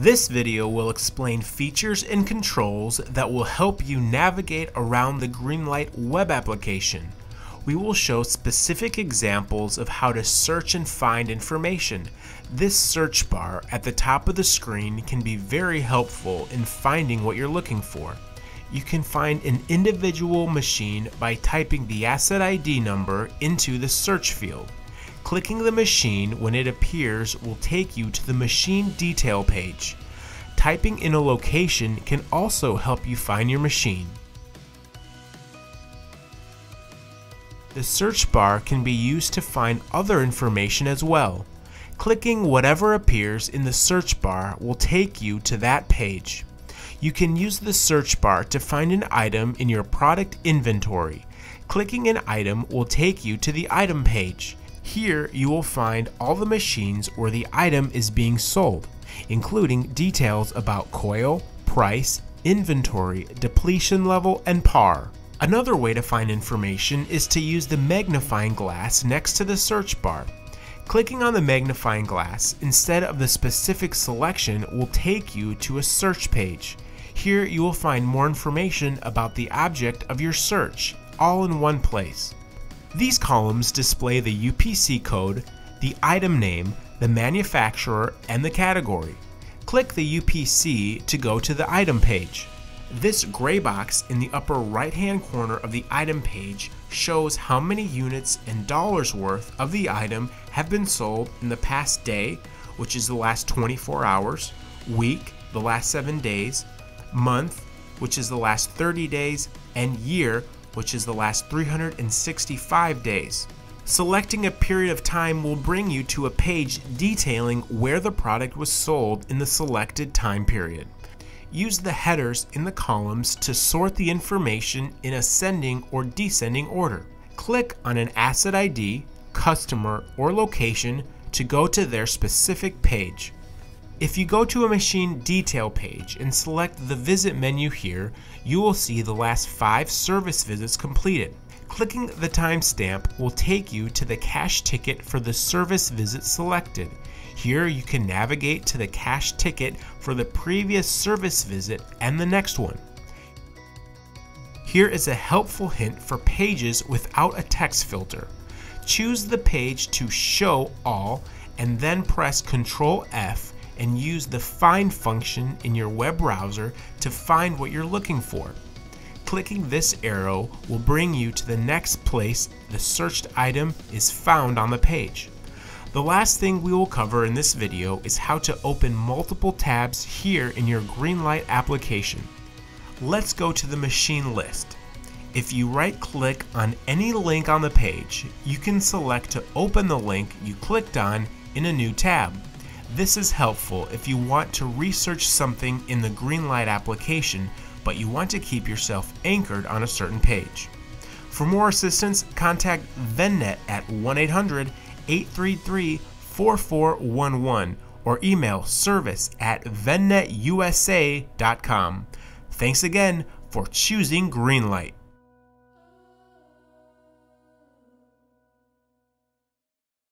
This video will explain features and controls that will help you navigate around the Greenlite web application. We will show specific examples of how to search and find information. This search bar at the top of the screen can be very helpful in finding what you're looking for. You can find an individual machine by typing the asset ID number into the search field. Clicking the machine when it appears will take you to the machine detail page. Typing in a location can also help you find your machine. The search bar can be used to find other information as well. Clicking whatever appears in the search bar will take you to that page. You can use the search bar to find an item in your product inventory. Clicking an item will take you to the item page. Here you will find all the machines where the item is being sold, including details about coil, price, inventory, depletion level, and par. Another way to find information is to use the magnifying glass next to the search bar. Clicking on the magnifying glass instead of the specific selection will take you to a search page. Here you will find more information about the object of your search, all in one place. These columns display the UPC code, the item name, the manufacturer, and the category. Click the UPC to go to the item page. This gray box in the upper right hand corner of the item page shows how many units and dollars worth of the item have been sold in the past day, which is the last 24 hours, week, the last 7 days, month, which is the last 30 days, and year, which is the last 365 days. Selecting a period of time will bring you to a page detailing where the product was sold in the selected time period. Use the headers in the columns to sort the information in ascending or descending order. Click on an asset ID, customer, or location to go to their specific page. If you go to a machine detail page and select the visit menu here, you will see the last five service visits completed. Clicking the timestamp will take you to the cash ticket for the service visit selected. Here you can navigate to the cash ticket for the previous service visit and the next one. Here is a helpful hint for pages without a text filter. Choose the page to show all and then press Ctrl F and use the find function in your web browser to find what you're looking for. Clicking this arrow will bring you to the next place the searched item is found on the page. The last thing we will cover in this video is how to open multiple tabs here in your Greenlite application. Let's go to the machine list. If you right click on any link on the page, you can select to open the link you clicked on in a new tab. This is helpful if you want to research something in the Greenlite application, but you want to keep yourself anchored on a certain page. For more assistance, contact Vendnet at 1 800 833 4411 or email service at vendnetusa.com. Thanks again for choosing Greenlite.